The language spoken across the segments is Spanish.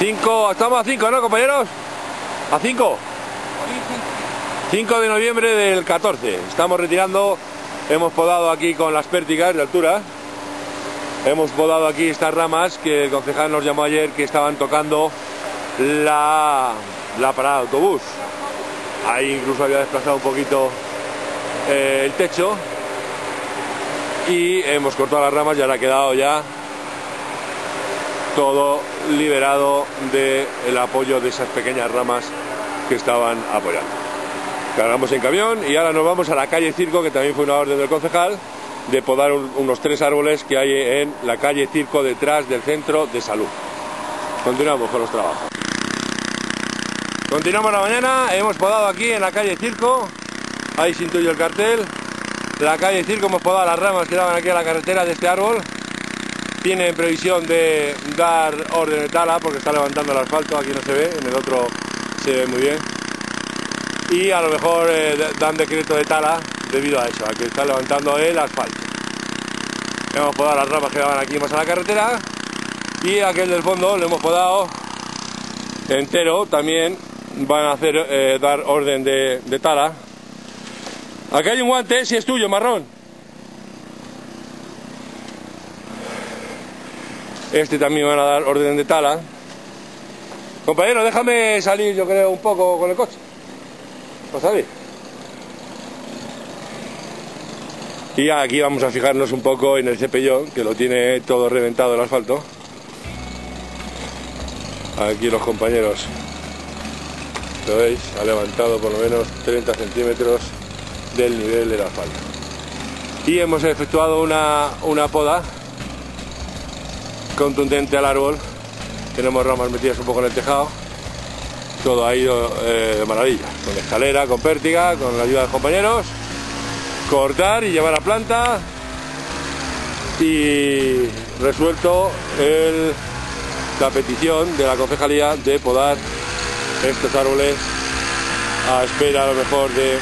5, estamos a 5, ¿no, compañeros? ¿A 5? 5 de noviembre del 14. Estamos retirando, hemos podado aquí con las pértigas de altura. Hemos podado aquí estas ramas que el concejal nos llamó ayer que estaban tocando la, la parada de autobús. Ahí incluso había desplazado un poquito eh, el techo. Y hemos cortado las ramas y ahora ha quedado ya todo liberado del apoyo de esas pequeñas ramas que estaban apoyando. Cargamos en camión y ahora nos vamos a la calle Circo, que también fue una orden del concejal, de podar unos tres árboles que hay en la calle Circo detrás del centro de salud. Continuamos con los trabajos. Continuamos la mañana, hemos podado aquí en la calle Circo, ahí se intuye el cartel, la calle Circo hemos podado las ramas que daban aquí a la carretera de este árbol, tienen previsión de dar orden de tala porque está levantando el asfalto, aquí no se ve, en el otro se ve muy bien. Y a lo mejor eh, dan decreto de tala debido a eso, a que está levantando el asfalto. Hemos podado las ramas que daban aquí más a la carretera y aquel del fondo lo hemos podado entero también van a hacer eh, dar orden de, de tala. Aquí hay un guante, si es tuyo, marrón. Este también van a dar orden de tala. Compañero, déjame salir, yo creo, un poco con el coche. ¿Para salir? Y aquí vamos a fijarnos un poco en el cepellón, que lo tiene todo reventado el asfalto. Aquí los compañeros, lo veis, ha levantado por lo menos 30 centímetros del nivel del asfalto. Y hemos efectuado una, una poda contundente al árbol. Tenemos ramas metidas un poco en el tejado. Todo ha ido eh, de maravilla. Con escalera, con pértiga, con la ayuda de compañeros. Cortar y llevar a planta. Y resuelto el, la petición de la concejalía de podar estos árboles a espera a lo mejor de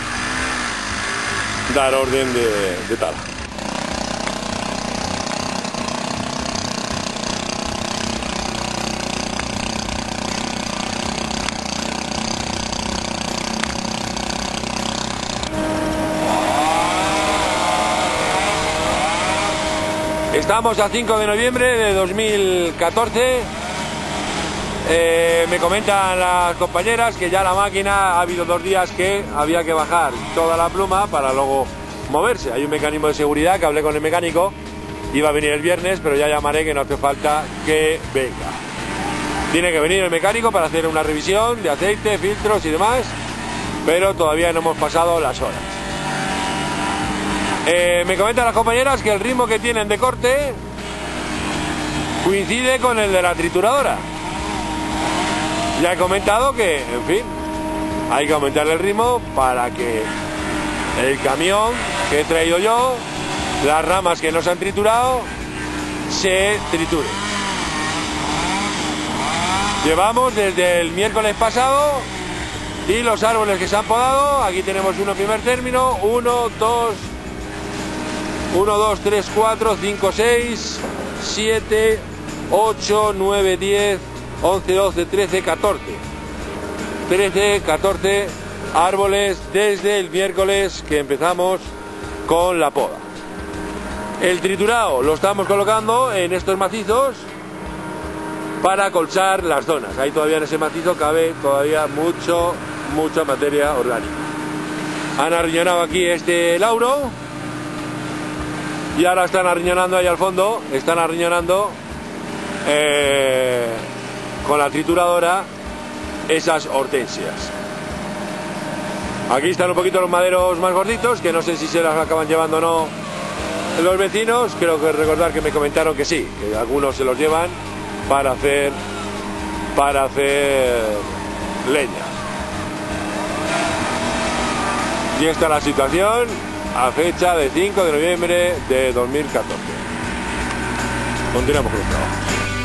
dar orden de, de tala. Estamos a 5 de noviembre de 2014. Eh, me comentan las compañeras que ya la máquina ha habido dos días que había que bajar toda la pluma para luego moverse. Hay un mecanismo de seguridad que hablé con el mecánico. Iba a venir el viernes, pero ya llamaré que no hace falta que venga. Tiene que venir el mecánico para hacer una revisión de aceite, filtros y demás, pero todavía no hemos pasado las horas. Eh, me comentan las compañeras que el ritmo que tienen de corte coincide con el de la trituradora. Ya he comentado que, en fin, hay que aumentar el ritmo para que el camión que he traído yo, las ramas que no se han triturado, se trituren. Llevamos desde el miércoles pasado y los árboles que se han podado, aquí tenemos uno primer término, uno, dos, 1, 2, 3, 4, 5, 6, 7, 8, 9, 10, 11, 12, 13, 14. 13, 14 árboles desde el miércoles que empezamos con la poda. El triturado lo estamos colocando en estos macizos para colchar las zonas. Ahí todavía en ese macizo cabe todavía mucho, mucha materia orgánica. Han arriñonado aquí este lauro y ahora están arriñonando ahí al fondo, están arriñonando eh, con la trituradora esas hortensias. Aquí están un poquito los maderos más gorditos, que no sé si se las acaban llevando o no los vecinos. Creo que recordar que me comentaron que sí, que algunos se los llevan para hacer para hacer leña. Y esta es la situación a fecha de 5 de noviembre de 2014. Continuamos con los trabajos.